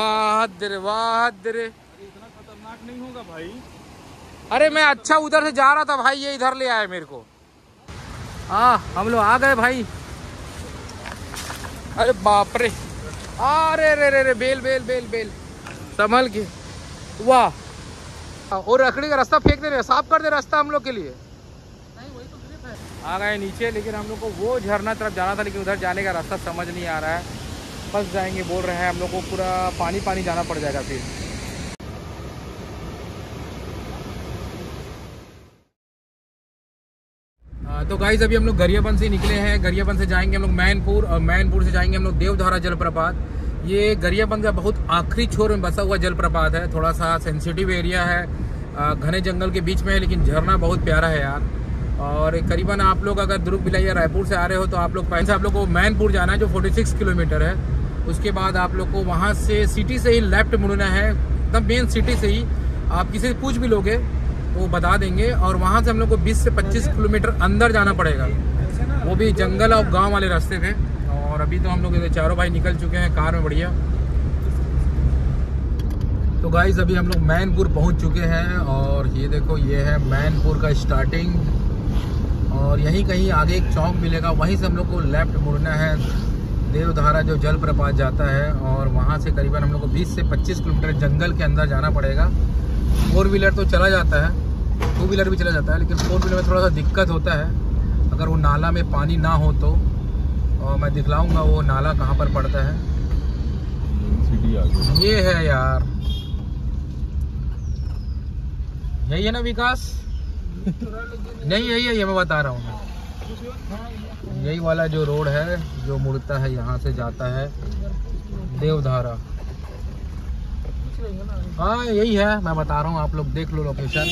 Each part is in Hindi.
वाह वाह इतना खतरनाक नहीं होगा भाई। अरे मैं अच्छा उधर से जा रहा था भाई ये इधर ले आया मेरे को। हाँ हम लोग आ गए भाई। अरे बाप रे। अरे रे रे रे बेल बेल बेल बेल। संभल के। वाह। और रखड़ी का रास्ता फेंक दे रहे साफ़ कर दे रास्ता हम लोग के लिए। तो आ गए नीचे लेकिन हम लोग को वो झरना तरफ़ जाना था लेकिन उधर जाने का रास्ता समझ नहीं आ रहा है। फंस जाएँगे बोल रहे हैं हम लोग को, पूरा पानी पानी जाना पड़ जाएगा फिर। तो गाइज़ अभी हम लोग गरियाबंद से निकले हैं। गरियाबंद से जाएँगे हम लोग मैनपुर, और मैनपुर से जाएँगे हम लोग देवधारा जलप्रपात। ये गरियाबंद का बहुत आखिरी छोर में बसा हुआ जलप्रपात है। थोड़ा सा सेंसिटिव एरिया है। घने जंगल के बीच में है, लेकिन झरना बहुत प्यारा है यार। और करीबन आप लोग अगर दुर्ग भिलाई या रायपुर से आ रहे हो तो आप लोग, पहले आप लोग को मैनपुर जाना है, जो 46 किलोमीटर है। उसके बाद आप लोग को वहाँ से सिटी से ही लेफ़्ट मुड़ना है एकदम मेन सिटी से ही। आप किसी से पूछ भी लोगे वो बता देंगे। और वहाँ से हम लोग को 20 से 25 किलोमीटर अंदर जाना पड़ेगा। वो भी जंगल और गाँव वाले रास्ते पे। और अभी तो हम लोग चारों भाई निकल चुके हैं कार में बढ़िया। तो गाइज़ अभी हम लोग मैनपुर पहुँच चुके हैं। और ये देखो ये है मैनपुर का स्टार्टिंग और यहीं कहीं आगे एक चौक मिलेगा वहीं से हम लोग को लेफ़्ट मुड़ना है। देवधारा जो जल प्रपात जाता है और वहाँ से करीबन हम लोग को 20 से 25 किलोमीटर जंगल के अंदर जाना पड़ेगा। फोर व्हीलर तो चला जाता है टू व्हीलर भी चला जाता है लेकिन फोर व्हीलर में थोड़ा सा दिक्कत होता है। अगर वो नाला में पानी ना हो तो और मैं दिखलाऊँगा वो नाला कहाँ पर पड़ता है। ये है यार। यही है ना विकास? नहीं यही है ये मैं बता रहा हूँ। यही वाला जो रोड है, जो मुड़ता है, यहाँ से जाता है, देवधारा। हाँ यही है, मैं बता रहा हूँ, आप लोग देख लो लोकेशन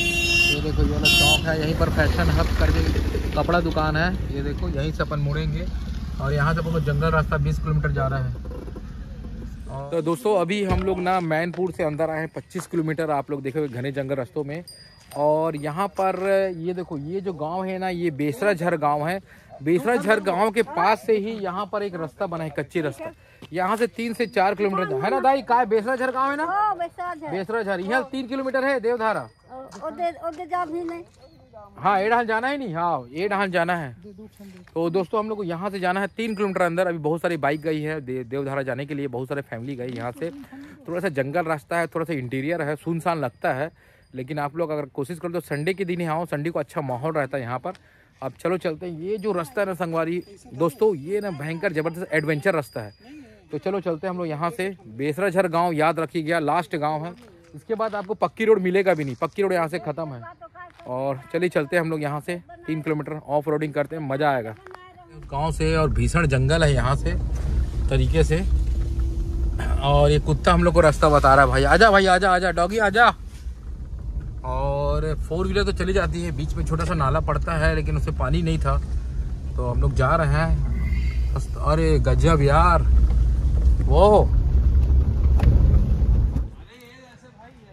ये देखो, ये वाला चौक है, यहीं पर फ़ैशन हब करके कपड़ा दुकान है। ये देखो, यहीं से अपन मुड़ेंगे। और यहाँ से अपन जंगल रास्ता 20 किलोमीटर जा रहा है। तो दोस्तों, अभी हम लोग ना मैनपुर से अंदर आए हैं 25 किलोमीटर आप लोग देखोगे घने जंगल रास्तों में। और यहाँ पर ये देखो ये जो गाँव है ना ये बेसरा झर गाँव है। बेसरा झर गाँव के पास से ही यहाँ पर एक रास्ता बना है कच्ची रास्ता। यहाँ से तीन से चार किलोमीटर है ना दाई का बेसरा झर गाँव है ना? बेसरा झर यहाँ तीन किलोमीटर है देवधारा। हाँ एडहाल जाना है नहीं? हाँ एडहाल जाना है। तो दोस्तों हम लोग को यहाँ से जाना है तीन किलोमीटर अंदर। अभी बहुत सारी बाइक गई है दे, देवधारा जाने के लिए बहुत सारे फैमिली गई यहाँ से। थोड़ा सा जंगल रास्ता है थोड़ा सा इंटीरियर है सुनसान लगता है। लेकिन आप लोग अगर कोशिश करो तो संडे के दिन ही आओ, संडे को अच्छा माहौल रहता है यहाँ पर। अब चलो चलते हैं। ये जो रास्ता है ना संगवारी, दोस्तों, ये ना भयंकर ज़बरदस्त एडवेंचर रास्ता है। तो चलो चलते हैं हम लोग यहाँ से। बेसराझर गाँव याद रखी गया लास्ट गाँव है। इसके बाद आपको पक्की रोड मिलेगा भी नहीं। पक्की रोड यहाँ से ख़त्म है। और चलिए चलते हैं हम लोग यहाँ से। तीन किलोमीटर ऑफ़ रोडिंग करते हैं, मज़ा आएगा। गाँव से और भीषण जंगल है यहाँ से, तरीके से। और ये कुत्ता हम लोग को रास्ता बता रहा है। भाई, आजा भाई, आजा आजा, डॉगी, आजा। और फोर व्हीलर तो चली जाती है, बीच में छोटा सा नाला पड़ता है, लेकिन उससे पानी नहीं था। तो हम लोग जा रहे हैं। अरे गजब यार। वो।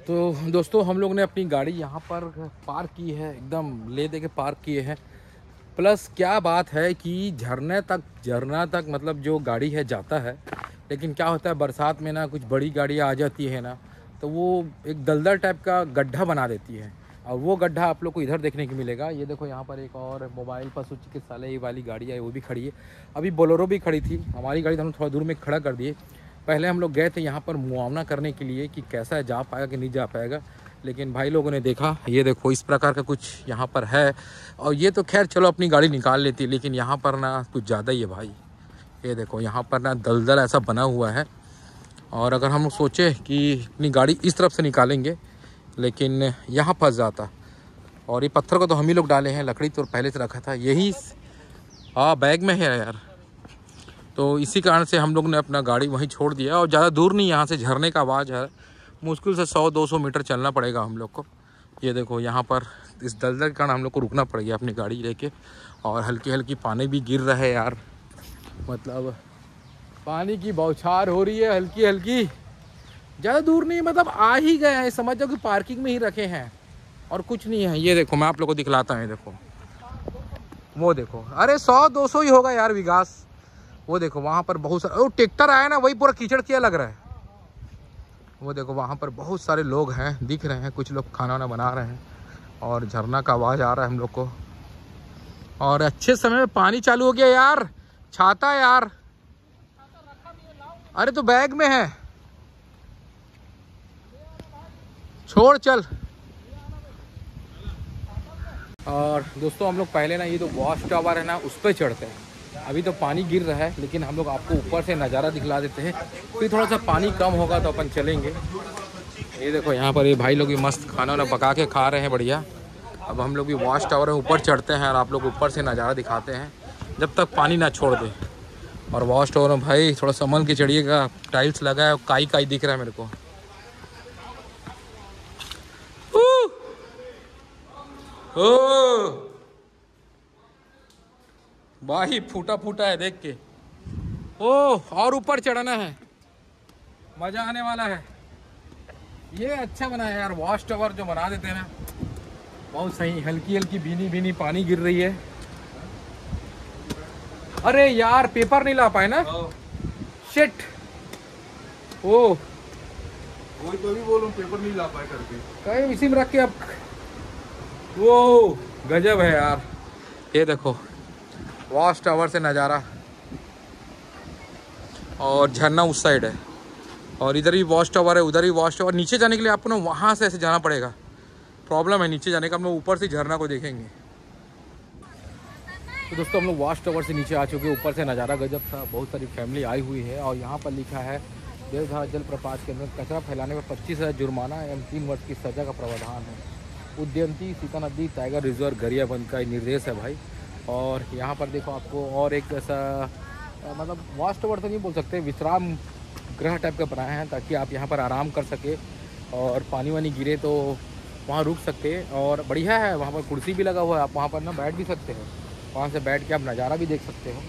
तो दोस्तों, हम लोग ने अपनी गाड़ी यहाँ पर पार्क की है, एकदम ले दे के पार्क किए हैं। प्लस क्या बात है कि झरने तक, झरना तक मतलब जो गाड़ी है जाता है, लेकिन क्या होता है, बरसात में ना कुछ बड़ी गाड़ियाँ आ जाती है ना। तो वो एक दलदल टाइप का गड्ढा बना देती है। और वो गड्ढा आप लोग को इधर देखने को मिलेगा। ये देखो यहाँ पर एक और मोबाइल पशु चिकित्सालय वाली गाड़ी है, वो भी खड़ी है। अभी बोलोरो भी खड़ी थी। हमारी गाड़ी तो हम थोड़ा दूर में खड़ा कर दिए। पहले हम लोग गए थे यहाँ पर मुआवना करने के लिए कि कैसा जा पाएगा कि नहीं जा पाएगा। लेकिन भाई लोगों ने देखा, ये देखो इस प्रकार का कुछ यहाँ पर है। और ये तो खैर चलो अपनी गाड़ी निकाल लेती लेकिन यहाँ पर ना कुछ ज़्यादा ही है भाई। ये देखो यहाँ पर ना दलदल ऐसा बना हुआ है। और अगर हम सोचे कि अपनी गाड़ी इस तरफ़ से निकालेंगे, लेकिन यहाँ फंस जाता। और ये पत्थर को तो हम ही लोग डाले हैं, लकड़ी तो पहले से रखा था, यही हाँ बैग में है यार। तो इसी कारण से हम लोग ने अपना गाड़ी वहीं छोड़ दिया। और ज़्यादा दूर नहीं, यहाँ से झरने का आवाज़ है। मुश्किल से 100-200 मीटर चलना पड़ेगा हम लोग को। ये देखो, यहाँ पर इस दलदल के कारण हम लोग को रुकना पड़ गया अपनी गाड़ी लेके। और हल्की हल्की पानी भी गिर रहा है यार। मतलब पानी की बौछार हो रही है हल्की हल्की। ज़्यादा दूर नहीं मतलब आ ही गए हैं, समझ जाओ कि पार्किंग में ही रखे हैं। और कुछ नहीं है, ये देखो, मैं आप लोग को दिखलाता हूँ देखो। वो देखो, अरे सौ, दो सौ ही होगा यार विकास। वो देखो, वहाँ पर बहुत सारा ट्रैक्टर आया ना, वही पूरा कीचड़ किया लग रहा है। वो देखो, वहाँ पर बहुत सारे लोग हैं, दिख रहे हैं, कुछ लोग खाना वाना बना रहे हैं, और झरना का आवाज़ आ रहा है हम लोग को। और अच्छे समय में पानी चालू हो गया यार, छाता यार। अरे तो बैग में है। छोड़, चल। और दोस्तों, हम लोग पहले ना ये तो वॉश टावर है ना, उस पर चढ़ते हैं। अभी तो पानी गिर रहा है, लेकिन हम लोग आपको ऊपर से नज़ारा दिखला देते हैं। फिर थोड़ा सा पानी कम होगा तो अपन चलेंगे। ये देखो, यहाँ पर ये भाई लोग भी मस्त खाना वाना पका के खा रहे हैं, बढ़िया। अब हम लोग भी वॉश टावर में ऊपर चढ़ते हैं और आप लोग ऊपर से नज़ारा दिखाते हैं, जब तक पानी ना छोड़ दे। और वॉश टावर में भाई थोड़ा संभल के चढ़िएगा टाइल्स लगा है काई काई दिख रहा है मेरे को। ओ भाई फूटा फूटा है देख के। ओ और ऊपर चढ़ना है। मज़ा आने वाला है। ये अच्छा बना है यार, वॉश टावर जो बना देते हैं ना। बहुत सही, हल्की हल्की भीनी भीनी पानी गिर रही है। अरे यार पेपर नहीं ला पाए ना? शिट ओ। वही तो भी बोलूँ पेपर नहीं ला पाए करके। कहीं इसी में रख के अब वो। गजब है यार। ये देखो वॉश टावर से नज़ारा। और झरना उस साइड है। और इधर भी वॉश टावर है उधर भी वॉश टावर नीचे जाने के लिए आपको ना वहाँ से ऐसे जाना पड़ेगा। प्रॉब्लम है नीचे जाने का। हम लोग ऊपर से झरना को देखेंगे। तो दोस्तों, हम लोग वॉश टावर से नीचे आ चुके ऊपर से नज़ारा गजब था। बहुत सारी फैमिली आई हुई है और यहाँ पर लिखा है देवधारा जल प्रपात के अंदर कचरा फैलाने पर पच्चीस हज़ार जुर्माना एवं तीन वर्ष की सज़ा का प्रावधान है। उद्यमती सीता नदी टाइगर रिज़र्व गरियाबंद का निर्देश है भाई। और यहाँ पर देखो आपको और एक ऐसा मतलब वॉश टावर तो नहीं बोल सकते, विश्राम ग्रह टाइप का बनाया है ताकि आप यहाँ पर आराम कर सके और पानी वानी गिरे तो वहाँ रुक सकते और बढ़िया है, वहाँ पर कुर्सी भी लगा हुआ है। आप वहाँ पर ना बैठ भी सकते हैं। वहाँ से बैठ के आप नज़ारा भी देख सकते हो।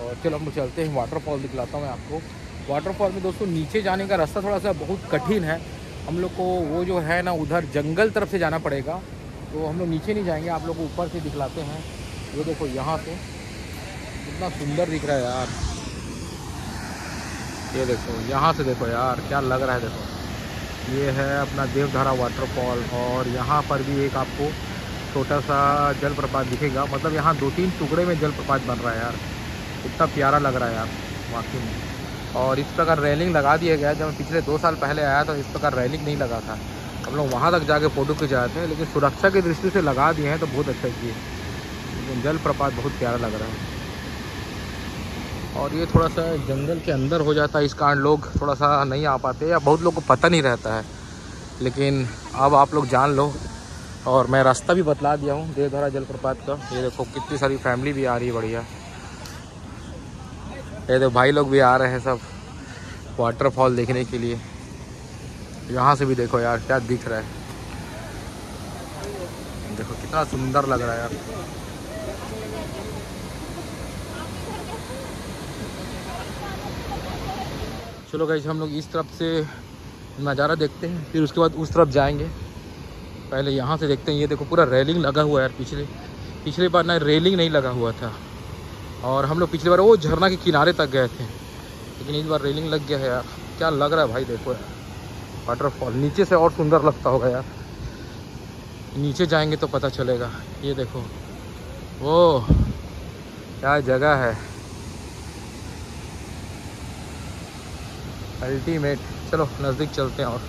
और चलो हम चलते हैं वाटरफॉल दिखलाता हूँ मैं आपको। वाटरफॉल में दोस्तों नीचे जाने का रास्ता थोड़ा सा बहुत कठिन है। हम लोग को वो जो है ना, उधर जंगल तरफ़ से जाना पड़ेगा। तो हम लोग नीचे नहीं जाएँगे, आप लोग को ऊपर से दिखलाते हैं। ये देखो यहाँ से। कितना सुंदर दिख रहा है यार। ये देखो, यहाँ से देखो यार, क्या लग रहा है देखो। ये है अपना देवधारा वाटरफॉल और यहाँ पर भी एक आपको छोटा सा जलप्रपात दिखेगा। मतलब यहाँ दो तीन टुकड़े में जलप्रपात बन रहा है यार। इतना प्यारा लग रहा है यार, वाकई में। और इस प्रकार रेलिंग लगा दिया गया जब पिछले दो साल पहले आया तो इस प्रकार रेलिंग नहीं लगा था। हम लोग वहाँ तक जाके फ़ोटो खिंचाए थे लेकिन सुरक्षा की दृष्टि से लगा दिए हैं तो बहुत अच्छा किए लेकिन जलप्रपात बहुत प्यारा लग रहा है। और ये थोड़ा सा जंगल के अंदर हो जाता है, इस कारण लोग थोड़ा सा नहीं आ पाते या बहुत लोग को पता नहीं रहता है। लेकिन अब आप लोग जान लो और मैं रास्ता भी बतला दिया हूँ देवधारा जलप्रपात का। ये देखो, कितनी सारी फैमिली भी आ रही है, बढ़िया। ये देखो, भाई लोग भी आ रहे हैं सब वाटरफॉल देखने के लिए। यहाँ से भी देखो यार, क्या दिख रहा है। देखो, कितना सुंदर लग रहा है यार। चलो गाइज़ हम लोग इस तरफ़ से नज़ारा देखते हैं, फिर उसके बाद उस तरफ़ जाएँगे। पहले यहाँ से देखते हैं, ये देखो पूरा रेलिंग लगा हुआ है यार पिछले पिछले बार ना रेलिंग नहीं लगा हुआ था। और हम लोग पिछली बार वो झरना के किनारे तक गए थे। लेकिन इस बार रेलिंग लग गया है यार। क्या लग रहा है भाई देखो यार। वाटरफॉल नीचे से और सुंदर लगता होगा यार। नीचे जाएँगे तो पता चलेगा। ये देखो। वो, क्या जगह है। अल्टीमेट चलो, नज़दीक चलते हैं और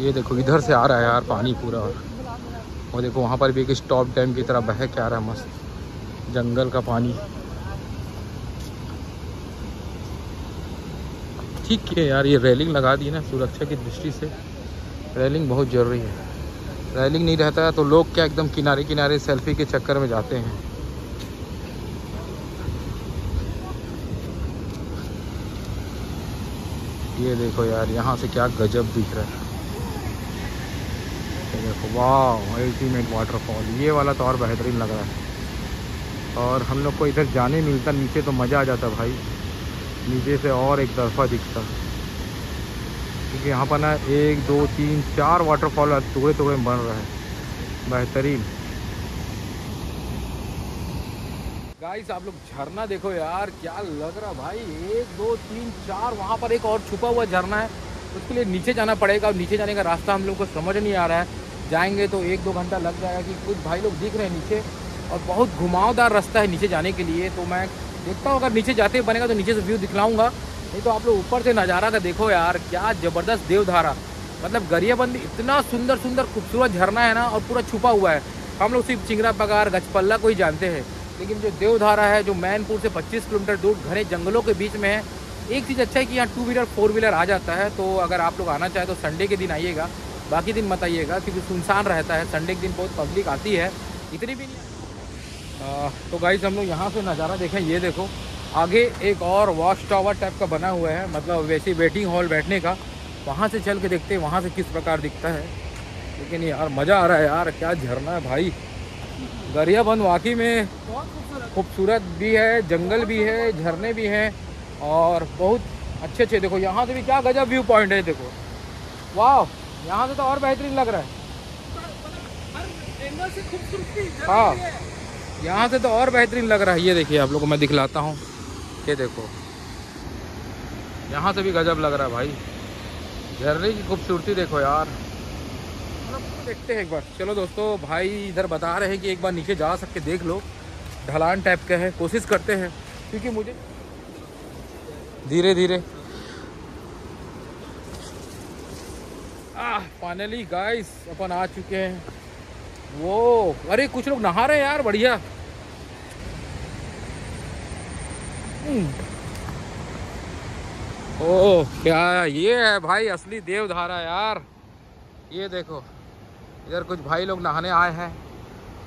ये देखो, इधर से आ रहा है यार पानी पूरा। वो देखो, वहाँ पर भी एक स्टॉप डैम की तरह बह के आ रहा है मस्त। जंगल का पानी। ठीक है यार, ये रेलिंग लगा दी ना सुरक्षा की दृष्टि से। रेलिंग बहुत ज़रूरी है। रेलिंग नहीं रहता है तो लोग क्या एकदम किनारे किनारे सेल्फी के चक्कर में जाते हैं। ये देखो यार, यहाँ से क्या गजब दिख रहा है। ये देखो वाह अल्टीमेट वाटरफॉल ये वाला तो और बेहतरीन लग रहा है। और हम लोग को इधर जाने मिलता, नीचे तो मज़ा आ जाता भाई। नीचे से और एक तरफा दिखता। क्योंकि यहाँ पर ना एक, दो, तीन, चार वाटरफॉल टुकड़े टुकड़े में बन रहे है। बेहतरीन। गाइस आप लोग झरना देखो यार, क्या लग रहा भाई? एक, दो, तीन, चार, वहाँ पर एक और छुपा हुआ झरना है। उसके लिए नीचे जाना पड़ेगा। और नीचे जाने का रास्ता हम लोग को समझ नहीं आ रहा है। जाएँगे तो एक दो घंटा लग जाएगा कि कुछ भाई लोग दिख रहे हैं नीचे और बहुत घुमावदार रास्ता है नीचे जाने के लिए। तो मैं देखता हूँ, अगर नीचे जाते बनेगा तो नीचे से व्यू दिखलाऊँगा। नहीं तो आप लोग ऊपर से नज़ारा का देखो यार, क्या ज़बरदस्त देवधारा। मतलब गरियाबंदी, इतना सुंदर सुंदर खूबसूरत झरना है ना और पूरा छुपा हुआ है। हम लोग सिर्फ़ चिंगरा पगार गचपल्ला को ही जानते हैं। लेकिन जो देवधारा है, जो मैनपुर से 25 किलोमीटर दूर घने जंगलों के बीच में है, एक चीज़ अच्छा है कि यहाँ टू व्हीलर फोर व्हीलर आ जाता है। तो अगर आप लोग आना चाहें तो संडे के दिन आइएगा। बाकी दिन मत आइएगा क्योंकि सुनसान रहता है संडे के दिन बहुत पब्लिक आती है, इतनी भी नहीं तो गाइज़ हम लोग यहाँ से नज़ारा देखें, ये देखो, आगे एक और वॉच टावर टाइप का बना हुआ है मतलब वैसे वेटिंग हॉल बैठने का, वहाँ से चल के देखते हैं, वहाँ से किस प्रकार दिखता है। लेकिन यार, मज़ा आ रहा है यार, क्या झरना है भाई। गरियाबंद वाकई में खूबसूरत भी है, जंगल भी है, झरने भी हैं, और बहुत अच्छे अच्छे देखो, यहाँ से भी क्या गजब व्यू पॉइंट है, देखो। वाह यहाँ से तो और बेहतरीन लग रहा है। हाँ। यहाँ से तो और बेहतरीन लग रहा है। ये देखिए, आप लोगों को मैं दिखलाता हूँ। ये देखो। यहाँ से भी गजब लग रहा है भाई। झरने की खूबसूरती देखो यार। देखते हैं एक बार। चलो दोस्तों, भाई इधर बता रहे हैं कि एक बार नीचे जा सकते देख लो। ढलान टाइप का है। कोशिश करते हैं। क्योंकि मुझे धीरे धीरे फाइनली गाइस अपन आ चुके हैं। वो अरे, कुछ लोग नहा रहे हैं यार, बढ़िया। ओ क्या ये है भाई, असली देवधारा यार। ये देखो, इधर कुछ भाई लोग नहाने आए हैं,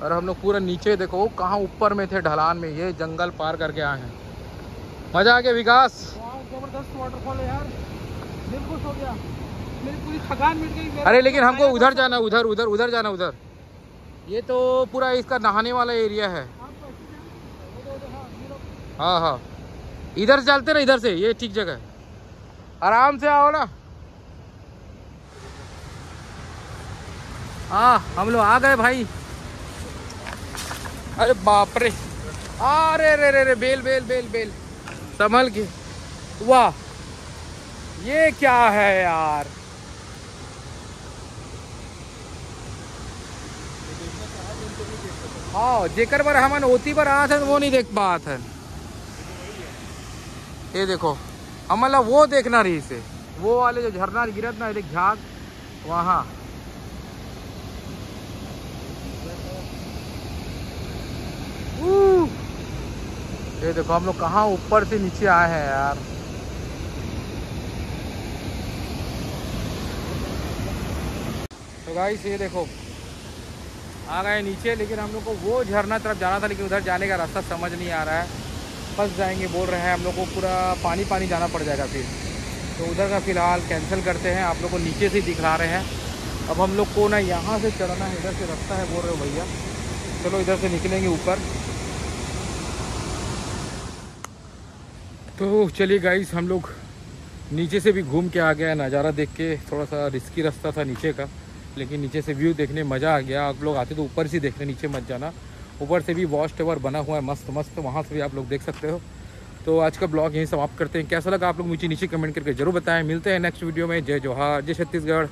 और हम लोग पूरा नीचे देखो वो कहाँ ऊपर में थे, ढलान में, ये जंगल पार करके आए हैं। मज़ा आ गया, विकास। ज़बरदस्त वाटरफॉल है यार। दिल खुश हो गया। मेरी पूरी थकान मिट गई अरे लेकिन हमको उधर जाना उधर उधर उधर जाना उधर। ये तो पूरा इसका नहाने वाला एरिया है। हाँ हाँ इधर से चलते ना इधर से ये ठीक जगह है। आराम से आओ ना। हाँ हम लोग आ गए भाई। अरे बाप रे। अरे रे रे रे बेल बेल बेल बेल। संभल के। वाह। ये क्या है यार? हाँ जेकर बार हमन ओती पर आत है वो नहीं देख पात है। ये देखो, हमला वो देखना रही से। वो वाले जो झरना गिरत ना देख झाग, वहाँ। ये देखो, हम लोग कहाँ ऊपर से नीचे आए हैं यार। तो गाइस ये देखो आ गए नीचे, लेकिन हम लोग को वो झरना तरफ़ जाना था, लेकिन उधर जाने का रास्ता समझ नहीं आ रहा है। फंस जाएँगे, बोल रहे हैं हम लोग को पूरा पानी पानी जाना पड़ जाएगा फिर। तो उधर का फ़िलहाल कैंसिल करते हैं। आप लोग को नीचे से दिखला रहे हैं। अब हम लोग को ना यहाँ से चढ़ना है, इधर से रास्ता है, बोल रहे हो भैया। चलो इधर से निकलेंगे ऊपर। तो चलिए गाइस हम लोग नीचे से भी घूम के आ गया नज़ारा देख के थोड़ा सा रिस्की रास्ता था नीचे का। लेकिन नीचे से व्यू देखने मज़ा आ गया। आप लोग आते तो ऊपर से देखने, नीचे मत जाना। ऊपर से भी वॉश टावर बना हुआ है, मस्त मस्त। वहाँ से भी आप लोग देख सकते हो। तो आज का ब्लॉग यहीं समाप्त करते हैं। कैसा लगा आप लोग मुझे नीचे कमेंट करके ज़रूर बताएँ। मिलते हैं नेक्स्ट वीडियो में। जय जोहार, जय छत्तीसगढ़।